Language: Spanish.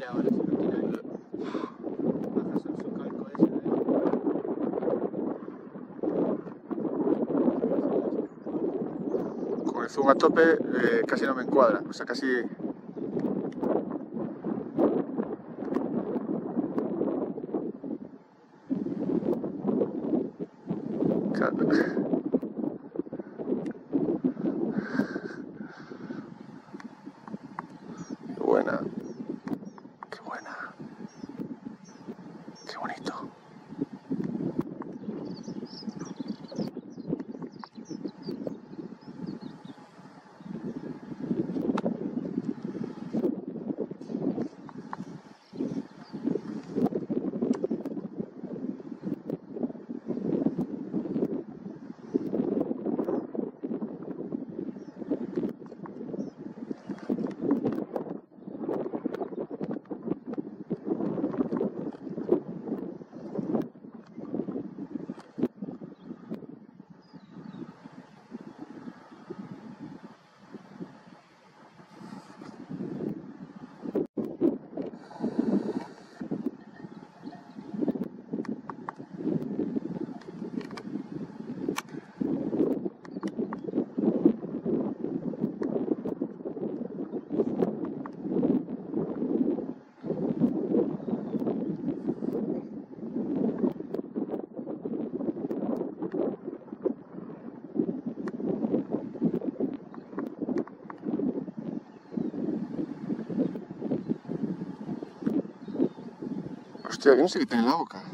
tira ahora, zoom a tope eh, casi no me encuadra, o sea, casi... Qué buena. Gostei, eu não sei o que tem lá, cara.